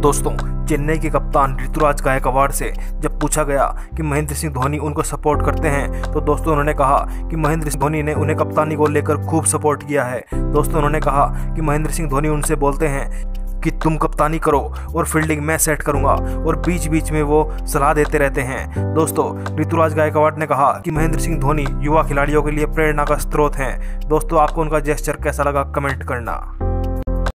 दोस्तों, चेन्नई के कप्तान ऋतुराज गायकवाड़ से जब पूछा गया कि महेंद्र सिंह धोनी उनको सपोर्ट करते हैं तो दोस्तों उन्होंने कहा कि महेंद्र सिंह धोनी ने उन्हें कप्तानी को लेकर खूब सपोर्ट किया है। दोस्तों उन्होंने कहा कि महेंद्र सिंह धोनी उनसे बोलते हैं कि तुम कप्तानी करो और फील्डिंग मैं सेट करूँगा और बीच बीच में वो सलाह देते रहते हैं। दोस्तों, ऋतुराज गायकवाड़ ने कहा कि महेंद्र सिंह धोनी युवा खिलाड़ियों के लिए प्रेरणा का स्रोत हैं। दोस्तों, आपको उनका जेस्चर कैसा लगा कमेंट करना।